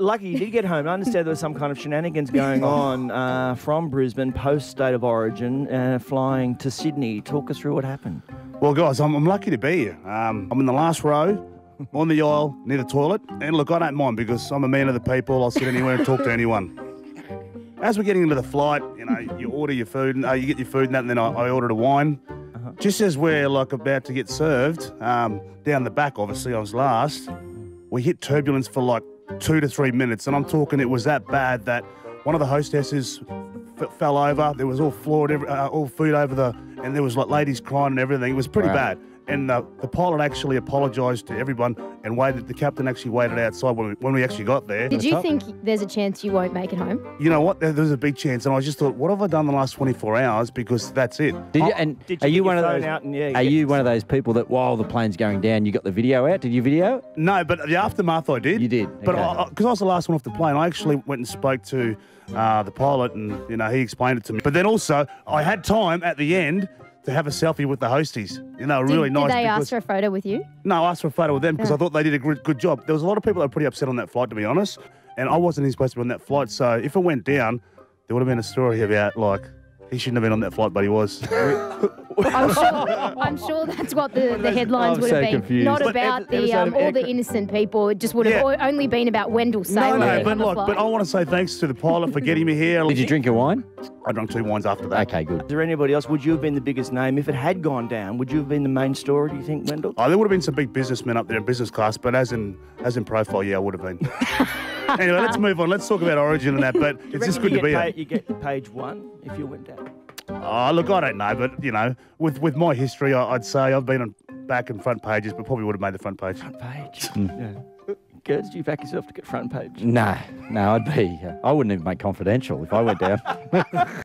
Lucky you did get home. I understand there was some kind of shenanigans going on uh, from Brisbane post State of Origin, uh, flying to Sydney. Talk us through what happened. Well, guys, I'm, I'm lucky to be here. Um, I'm in the last row, on the aisle, near the toilet. And look, I don't mind because I'm a man of the people. I'll sit anywhere and talk to anyone. As we're getting into the flight, you know, you order your food, and, uh, you get your food and that, and then I, I ordered a wine. Just as we're like about to get served, um, down the back, obviously, I was last. We hit turbulence for like two to three minutes, and I'm talking it was that bad that one of the hostesses f- fell over. There was all floored, every, uh, all food over the, and there was like ladies crying and everything. It was pretty Wow. bad. And uh, the pilot actually apologised to everyone and waited. The captain actually waited outside when we, when we actually got there. Did you think there's a chance you won't make it home? You know what? There, there's a big chance, and I just thought, what have I done the last 24 hours? Because that's it. Did you? And Did you are you one of those? out and, yeah, are get- you one of those people that while the plane's going down, you got the video out? Did you video it? No, but the aftermath I did. You did, But okay. because I, was the last one off the plane, I actually went and spoke to uh, the pilot, and you know he explained it to me. But then also, I had time at the end to have a selfie with the hosties. You know, Did, really did nice. they because- ask for a photo with you? No, I asked for a photo with them because. I thought they did a good, good job. There was a lot of people that were pretty upset on that flight, to be honest. And I wasn't even supposed to be on that flight. So if it went down, there would have been a story about like he shouldn't have been on that flight, but he was. I'm sure, I'm sure that's what the, the headlines I'm would so have been. confused. Not But about ep- the episode um, of all the Aircraft- innocent people. It just would have Yeah. o- only been about Wendell no, sailing no, on but look, but I want to say thanks to the pilot for getting me here. Did you drink your wine? I drank two wines after that. Okay, good. Is there anybody else? Would you have been the biggest name if it had gone down? Would you have been the main story? Do you think, Wendell? Oh, there would have been some big businessmen up there in business class, but as in as in profile, yeah, I would have been. anyway, let's move on. Let's talk about Origin and that. But it's just good to be pa- here. You get page one if you went down. Oh, look, I don't know, but you know, with with my history, I, I'd say I've been on back and front pages, but probably would have made the front page. Front Page. Hmm. yeah. Girls, do you back yourself to get front page? No, no, I'd be. I wouldn't even make confidential if I went down.